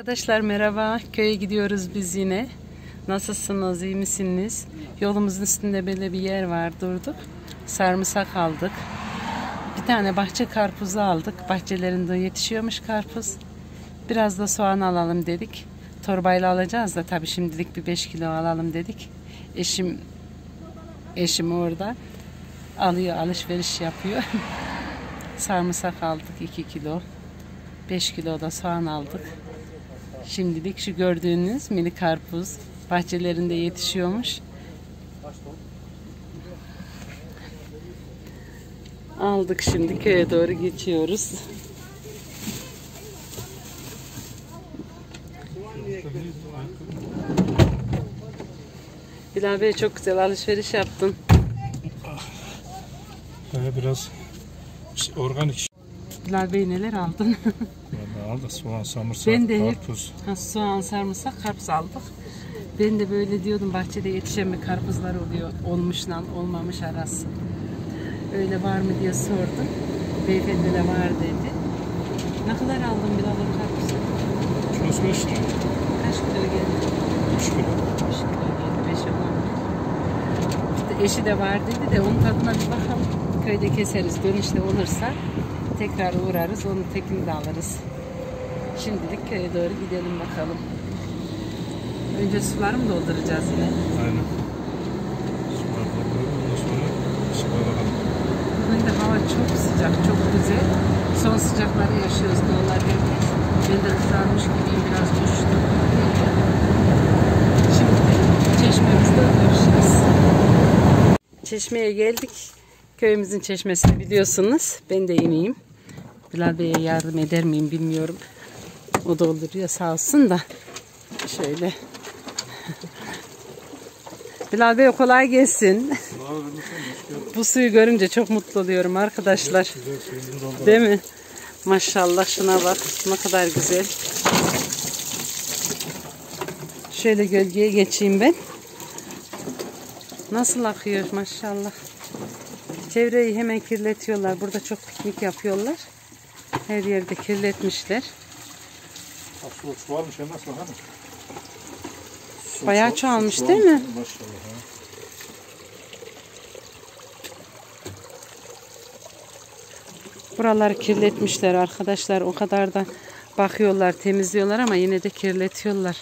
Arkadaşlar merhaba. Köye gidiyoruz biz yine. Nasılsınız? iyi misiniz? Yolumuzun üstünde böyle bir yer var. Durduk. Sarımsak aldık. Bir tane bahçe karpuzu aldık. Bahçelerinde yetişiyormuş karpuz. Biraz da soğan alalım dedik. Torbayla alacağız da tabii şimdilik bir 5 kilo alalım dedik. Eşim eşim orada alıyor alışveriş yapıyor. Sarımsak aldık 2 kilo. 5 kilo da soğan aldık. Şimdilik şu gördüğünüz mini karpuz bahçelerinde yetişiyormuş. Aldık şimdi köye doğru geçiyoruz. Bilal Bey çok güzel alışveriş yaptın. Böyle biraz işte organik Bilal Bey neler aldın? Vallahi al da soğan, samırsak, Ben de hep- karpuz. Ha, soğan, sarımsak, karpuz aldık. Ben de böyle diyordum bahçede yetişen bir karpuzlar oluyor. Olmuşla olmamış arası. Öyle var mı diye sordum. Beyefendi de var dedi. Ne kadar aldın bir alalım karpuzu? Kilosu 5 lira. Kaç kilo geldi? 3 kilo. 3 kilo geldi. 5 olan. İşte eşi de var dedi de onun tadına bir bakalım. Köyde keseriz. Dönüşte olursa tekrar uğrarız. Onun tekini de alırız. Şimdilik köye doğru gidelim bakalım. Önce suları mı dolduracağız yine? Aynen. Sular bakalım. Ondan sonra bakalım. Bugün de hava çok sıcak, çok güzel. Son sıcakları yaşıyoruz diyorlar herkes. Ben de kızarmış gibiyim, biraz üşüdüm. Şimdi çeşmemizde görüşürüz. Çeşmeye geldik. Köyümüzün çeşmesini biliyorsunuz. Ben de ineyim. Bilal Bey'e yardım eder miyim bilmiyorum. O da olur ya sağ olsun da. Şöyle. Bilal Bey kolay gelsin. Bu suyu görünce çok mutlu oluyorum arkadaşlar. Değil mi? Maşallah şuna bak ne kadar güzel. Şöyle gölgeye geçeyim ben. Nasıl akıyor maşallah. Çevreyi hemen kirletiyorlar. Burada çok piknik yapıyorlar. Her yerde kirletmişler. Su varmış ya nasıl hani? Su, Bayağı su çoğalmış çoğalmış. değil mi? Maşallah. Buraları kirletmişler arkadaşlar. O kadar da bakıyorlar, temizliyorlar ama yine de kirletiyorlar.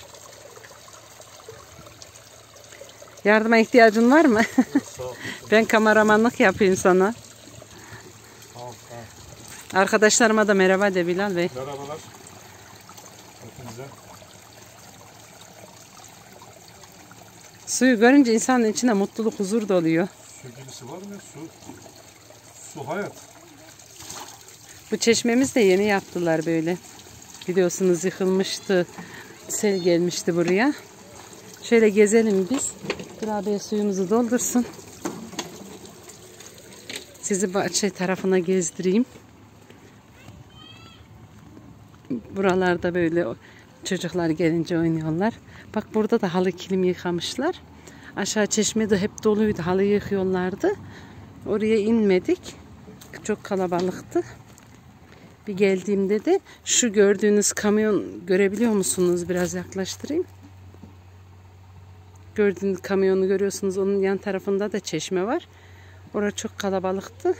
Yardıma ihtiyacın var mı? Ben kameramanlık yapayım sana. Sağ ol. sağ ol. Arkadaşlarıma da merhaba de Bilal Bey. Merhabalar. Hepinize. Suyu görünce insanın içine mutluluk, huzur doluyor. Su gibisi var mı? Su, su hayat. Bu çeşmemiz de yeni yaptılar böyle. Biliyorsunuz yıkılmıştı. Sel gelmişti buraya. Şöyle gezelim biz. Bey suyumuzu doldursun. Sizi bahçe tarafına gezdireyim. Buralarda böyle çocuklar gelince oynuyorlar. Bak burada da halı kilim yıkamışlar. Aşağı çeşmede hep doluydu. Halı yıkıyorlardı. Oraya inmedik. Çok kalabalıktı. Bir geldiğimde de şu gördüğünüz kamyon görebiliyor musunuz? Biraz yaklaştırayım. Gördüğünüz kamyonu görüyorsunuz. Onun yan tarafında da çeşme var. Orası çok kalabalıktı.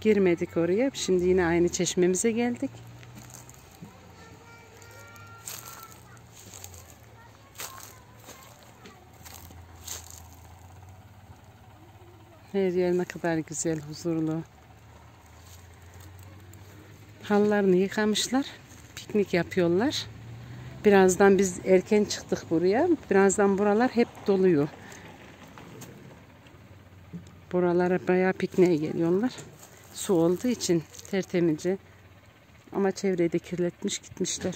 Girmedik oraya. Şimdi yine aynı çeşmemize geldik. Her yer ne kadar güzel, huzurlu. Halılarını yıkamışlar. Piknik yapıyorlar. Birazdan biz erken çıktık buraya. Birazdan buralar hep doluyor. Buralara bayağı pikniğe geliyorlar. Su olduğu için tertemizce. Ama çevreyi de kirletmiş gitmişler.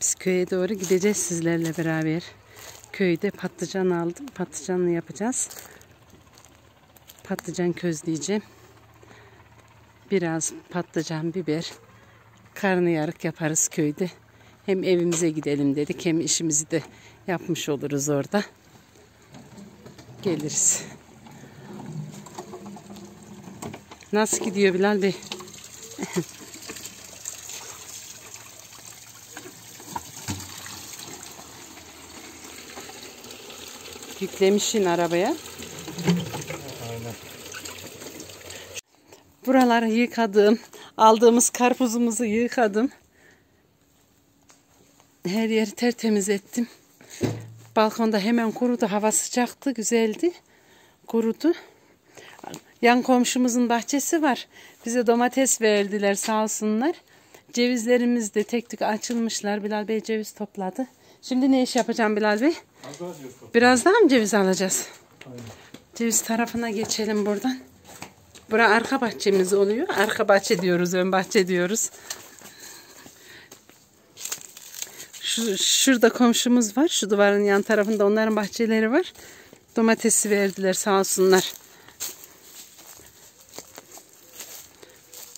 Biz köye doğru gideceğiz sizlerle beraber. Köyde patlıcan aldım. Patlıcanlı yapacağız. Patlıcan közleyeceğim. Biraz patlıcan, biber, karnıyarık yaparız köyde. Hem evimize gidelim dedik hem işimizi de yapmış oluruz orada. Geliriz. Nasıl gidiyor Bilal Bey? Yüklemişsin arabaya. Aynen. Buraları yıkadım. Aldığımız karpuzumuzu yıkadım. Her yeri tertemiz ettim. Balkonda hemen kurudu. Hava sıcaktı, güzeldi. Kurudu. Yan komşumuzun bahçesi var. Bize domates verdiler sağ olsunlar. Cevizlerimiz de tek tük açılmışlar. Bilal Bey ceviz topladı. Şimdi ne iş yapacağım Bilal Bey? Biraz daha mı ceviz alacağız? Aynen. Ceviz tarafına geçelim buradan. Bura arka bahçemiz oluyor. Arka bahçe diyoruz, ön bahçe diyoruz. Şu, şurada komşumuz var. Şu duvarın yan tarafında onların bahçeleri var. Domatesi verdiler sağ olsunlar.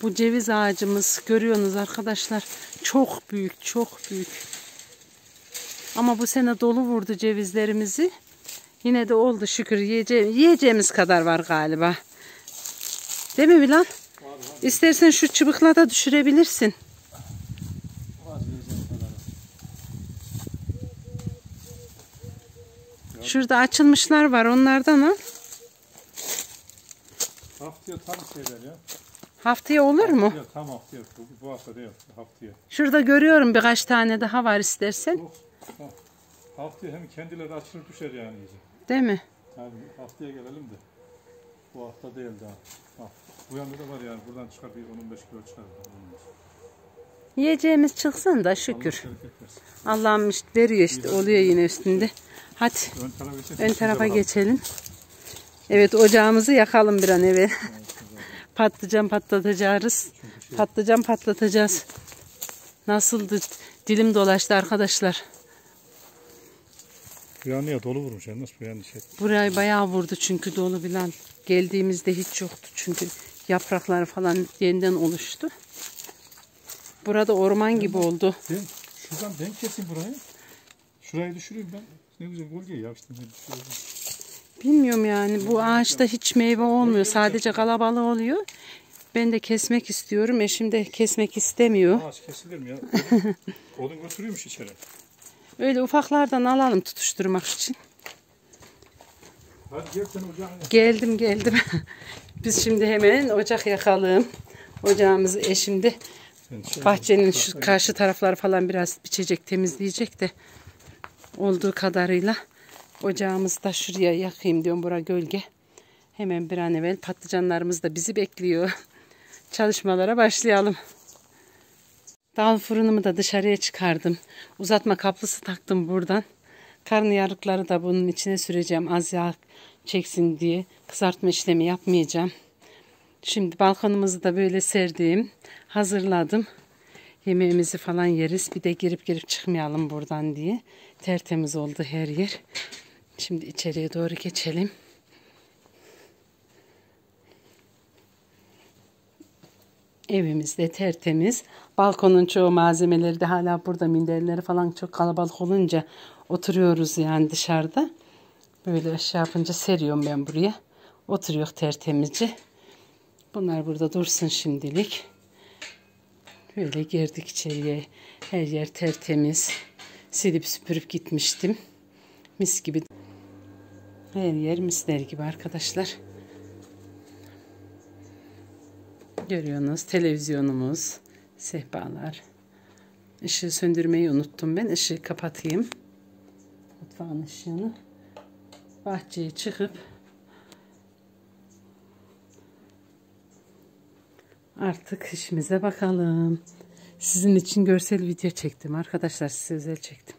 Bu ceviz ağacımız görüyorsunuz arkadaşlar. Çok büyük, çok büyük. Ama bu sene dolu vurdu cevizlerimizi. Yine de oldu şükür. Yiyece yiyeceğimiz kadar var galiba. Değil mi Bilal? İstersen şu çubukla da düşürebilirsin. Şurada açılmışlar var. Onlardan al. Haftaya tam şeyler ya. Haftaya olur mu? Haftaya, tam haftaya. Bu, bu hafta değil. Haftaya. Şurada görüyorum birkaç tane daha var istersen. Oh, ha. Haftaya hem kendileri açılır düşer yani iyice. Değil mi? Yani haftaya gelelim de. Bu hafta değil daha. Ha. Bu yanda da var yani. Buradan çıkar bir 10-15 kilo çıkar. Yiyeceğimiz çıksın da şükür. Allah'ım işte veriyor işte. Oluyor yine üstünde. Hadi Ön tarafa geçelim. ön tarafa geçelim. Evet ocağımızı yakalım bir an evvel. Patlıcan patlatacağız. Patlıcan patlatacağız. Nasıldı? Dilim dolaştı arkadaşlar. Bu yan niye dolu vurmuş yani nasıl bu yan şey. Burayı bayağı vurdu çünkü dolu bilen. Geldiğimizde hiç yoktu çünkü yaprakları falan yeniden oluştu. Burada orman gibi oldu. Ben şuradan denk keseyim burayı. Şurayı düşüreyim ben. Ne güzel gölge ya işte. Bilmiyorum yani bu ağaçta hiç meyve olmuyor. Sadece kalabalık oluyor. Ben de kesmek istiyorum. Eşim de kesmek istemiyor. Ağaç kesilir mi ya? Odun götürüyormuş içeri. Öyle ufaklardan alalım tutuşturmak için. Hadi gel sen ocağına. Geldim geldim. Biz şimdi hemen ocak yakalım. Ocağımızı eşim de Sen şey- bahçenin şu karşı tarafları falan biraz biçecek, temizleyecek de olduğu kadarıyla ocağımızı da şuraya yakayım diyorum. Bura gölge. Hemen bir an evvel patlıcanlarımız da bizi bekliyor. Çalışmalara başlayalım. Dal fırınımı da dışarıya çıkardım. Uzatma kaplısı taktım buradan. Karnıyarıkları da bunun içine süreceğim az yağ çeksin diye. Kızartma işlemi yapmayacağım. Şimdi balkonumuzu da böyle serdim. Hazırladım. Yemeğimizi falan yeriz. Bir de girip girip çıkmayalım buradan diye. Tertemiz oldu her yer. Şimdi içeriye doğru geçelim. Evimiz de tertemiz. Balkonun çoğu malzemeleri de hala burada. Minderleri falan çok kalabalık olunca oturuyoruz yani dışarıda. Böyle şey yapınca seriyorum ben buraya. Oturuyor tertemizce. Bunlar burada dursun şimdilik. Böyle girdik içeriye. Her yer tertemiz. Silip süpürüp gitmiştim. Mis gibi. Her yer misler gibi arkadaşlar. Görüyorsunuz televizyonumuz, sehpalar. Işığı söndürmeyi unuttum ben. Işığı kapatayım. Mutfağın ışığını. Bahçeye çıkıp artık işimize bakalım. Sizin için görsel video çektim arkadaşlar. Size özel çektim.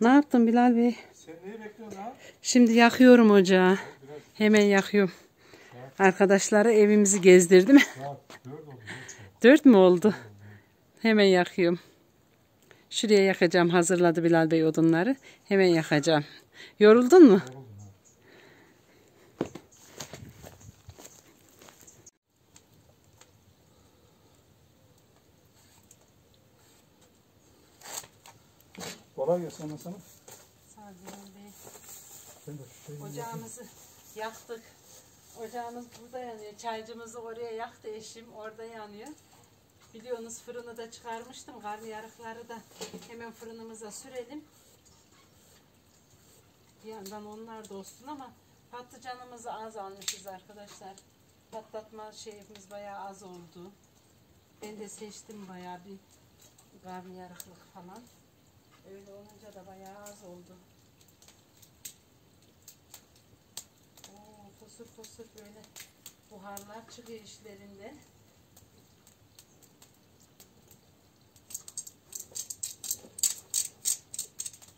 Ne yaptın Bilal Bey? Sen neyi bekliyorsun ha? Şimdi yakıyorum ocağı. Hemen yakıyorum. Arkadaşları evimizi gezdirdim. Ya dört oldu. Dört mü oldu? Hemen yakıyorum. Şuraya yakacağım. Hazırladı Bilal Bey odunları. Hemen yakacağım. Yoruldun mu? Kolay gelsin ana sana. De şu şeyi Ocağımızı yaktık. Ocağımız burada yanıyor. Çaycımızı oraya yaktı eşim. Orada yanıyor. Biliyorsunuz fırını da çıkarmıştım. Karnıyarıkları da hemen fırınımıza sürelim. Bir yandan onlar da olsun ama patlıcanımızı az almışız arkadaşlar. Patlatma şeyimiz bayağı az oldu. Ben de seçtim bayağı bir karnıyarıklık falan. Öyle olunca da bayağı az oldu. Fosur fosur böyle buharlar çıkıyor işlerinde.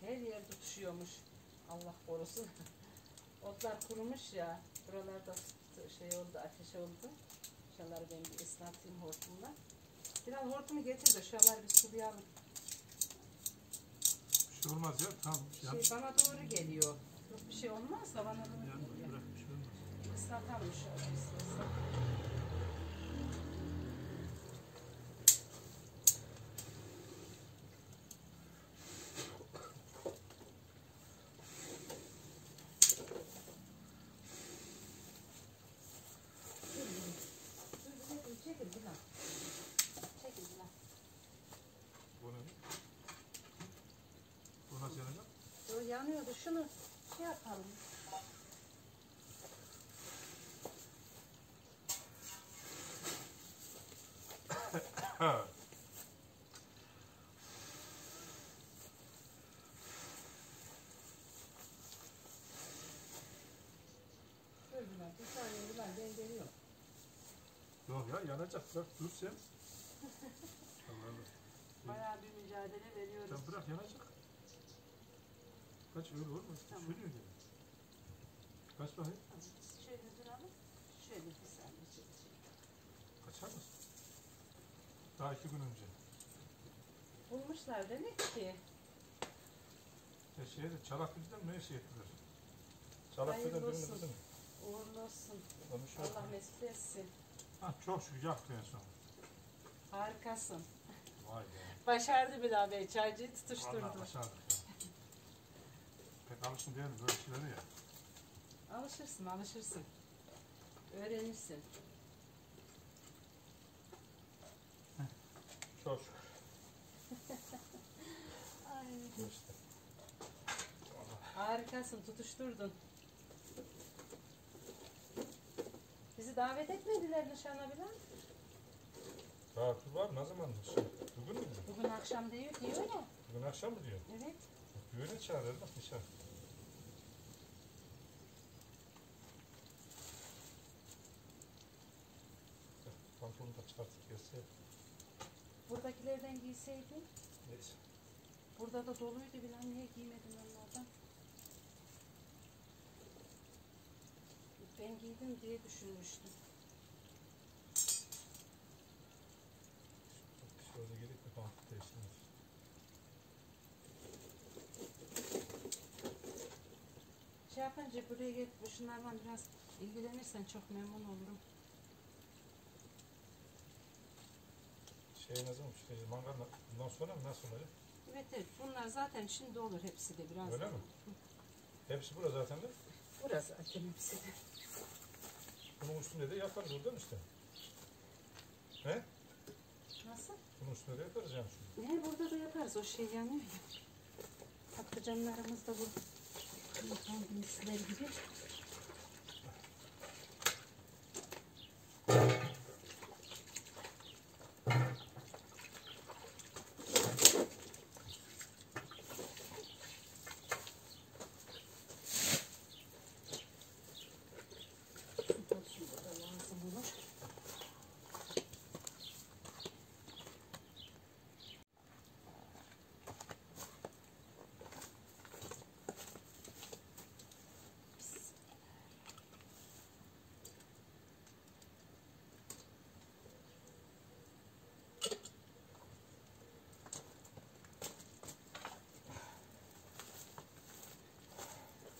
Her yer tutuşuyormuş. Allah korusun. Otlar kurumuş ya. Buralarda şey oldu, ateş oldu. Şuraları ben bir ıslatayım hortumla. Biraz hortumu getir de şuraları bir sulayalım. Bir şey olmaz ya. Tamam. Şey bana doğru geliyor. Yok bir şey olmaz da bana doğru yan, geliyor. bırak bir şey olmaz. Islatalım şöyle istersen. Bu nasıl yanacak? Yanıyordu. Şunu şey yapalım. Ha. Dur Dilan. Bir saniye Dilan. Ben geliyorum. Yok ya yanacak. Bırak dur sen. Allah Allah. Bayağı bir mücadele veriyoruz. Sen bırak yanacak. Kaç öyle olmaz. Tamam. Söylüyor gibi. Kaç bakayım. Şöyle duralım. Şöyle bir saniye. şöyle, şöyle. Kaçar mısın? Daha iki gün önce. Bulmuşlar demek ki. Ya şeyde Çanakkale'den mi ne şey ettiler? Çanakkale'den Hayırlı birini olsun. Uğurlu olsun. Şey Allah mesut etsin. Ha, çok şükür yaktı en son. Harikasın. Vay be. Başardı Bilal Bey. Çaycıyı tutuşturdu. başardık ya. Pek alışın değil mi böyle şeylere ya. Alışırsın, alışırsın. Öğrenirsin. Çok şükür. Ay. İşte. Harikasın, tutuşturdun. Bizi davet etmediler nişana. Daha dur var ne zaman? Şey, bugün mü? Bugün akşam diyor, diyor ya. Bugün akşam mı diyor? Evet. Düğüne çağırır bak nişan. Pantolonu da çıkartıp gelse. Buradakilerden giyseydin. Neyse. Burada da doluydu Bilal. Niye giymedin onlardan? Ben giydim diye düşünmüştüm. Şöyle gelip bir pantolon değiştiririz. Şey yapınca buraya gelip şunlardan biraz ilgilenirsen çok memnun olurum. Şey ne zaman işte mangal bundan sonra mı nasıl olacak? Evet evet bunlar zaten şimdi olur hepsi de biraz. Öyle mi? Hepsi burada zaten de. Burası zaten hepsi de. Bunun üstünde de yaparız oradan işte. He? Nasıl? Bunun üstünde de yaparız yani şunu. Ne burada da yaparız o şey yanıyor ya. Patlıcanlarımız da bu. Bakalım gibi.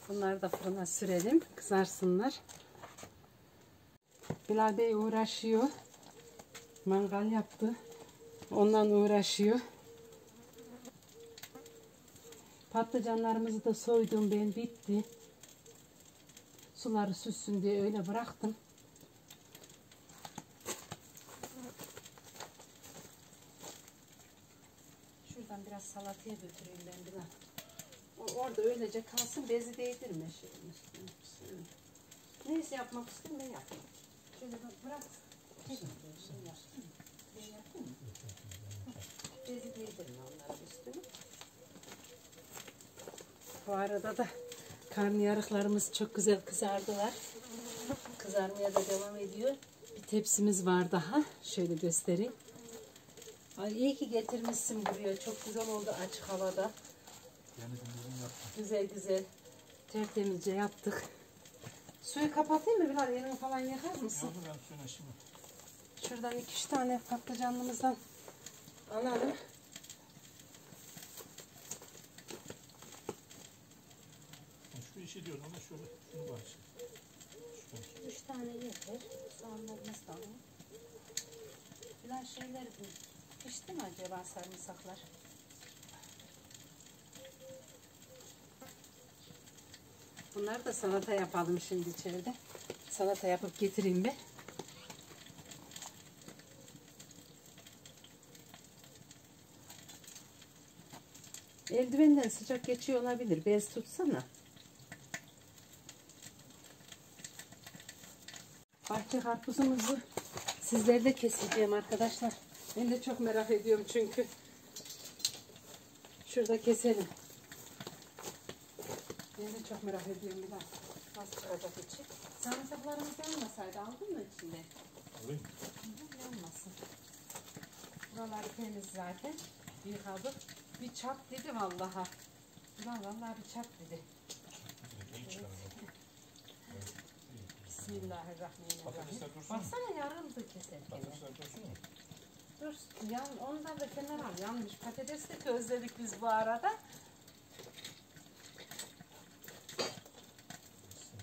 Bunları da fırına sürelim. Kızarsınlar. Bilal Bey uğraşıyor. Mangal yaptı. Ondan uğraşıyor. Patlıcanlarımızı da soydum ben. Bitti. Suları süssün diye öyle bıraktım. Şuradan biraz salataya götüreyim ben biraz. O- Orada öylece kalsın bezi değdirme şeyin üstüne. Neyse yapmak istiyorum ben yapayım. Şöyle bak bırak. Tek yap. Ben yapayım mı? Bezi değdirme onların üstüne. Bu arada da karnıyarıklarımız çok güzel kızardılar. Kızarmaya da devam ediyor. Bir tepsimiz var daha. Şöyle göstereyim. Ay iyi ki getirmişsin buraya. Çok güzel oldu açık havada. Yani. Güzel güzel tertemizce yaptık. Suyu kapatayım mı Bilal? Elini falan yakar mısın? Yavrum ben suyuna şimdi. Şuradan iki üç tane patlıcanlımızdan alalım. Şu işi diyorum ama şöyle şunu. Şöyle. Üç tane yeter. Soğanlarımız da alalım. Bilal şeyler pişti mi acaba sarımsaklar? Bunlar da salata yapalım şimdi içeride. Salata yapıp getireyim ben. Eldivenden sıcak geçiyor olabilir. Bez tutsana. Bahçe karpuzumuzu sizlere de keseceğim arkadaşlar. Ben de çok merak ediyorum çünkü. Şurada keselim. Çok merak ediyorum bir dakika. Nasıl çıkacak içi? Sarımsaklarımız yanmasaydı aldın mı içinde? Alayım. Yanmasın. Buraları temiz zaten. Yıkadık. Bir çat dedi vallaha. Ulan vallahi bir çat dedi. Çıkarım. Bismillahirrahmanirrahim. Baksana yarıldı keserken. Dur, yan, ondan da kenara al. Yanlış patates de közledik biz bu arada.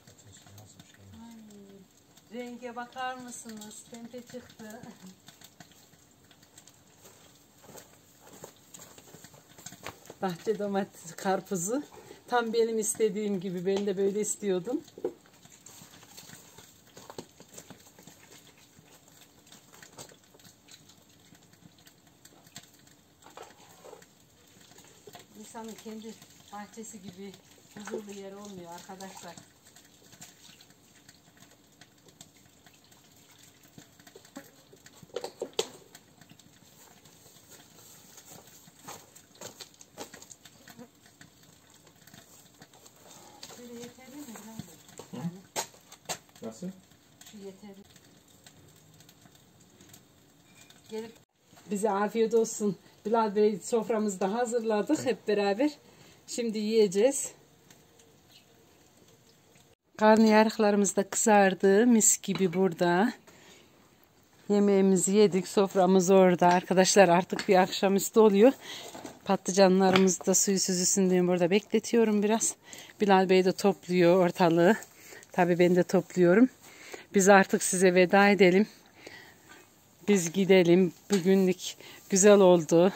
Patates nasıl bir şey? Ay, renge bakar mısınız? Pembe çıktı. Bahçe domates karpuzu. Tam benim istediğim gibi. Ben de böyle istiyordum. İnsanın kendi bahçesi gibi huzurlu yer olmuyor arkadaşlar. Böyle yeterli mi? Bilal Bey? Yani Nasıl? şu yeterli. Gelip bize afiyet olsun. Bilal Bey soframızda hazırladık hep beraber. Şimdi yiyeceğiz. Karnıyarıklarımız da kızardı. Mis gibi burada. Yemeğimizi yedik. Soframız orada. Arkadaşlar artık bir akşamüstü oluyor. Patlıcanlarımızı da suyu süzülsün diye burada bekletiyorum biraz. Bilal Bey de topluyor ortalığı. Tabii ben de topluyorum. Biz artık size veda edelim. Biz gidelim. Bugünlük güzel oldu.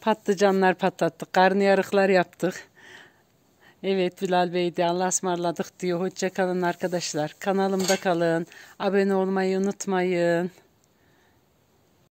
Patlıcanlar patlattık. Karnıyarıklar yaptık. Evet Bilal Bey de Allah'a ısmarladık diyor. Hoşça kalın arkadaşlar. Kanalımda kalın. Abone olmayı unutmayın.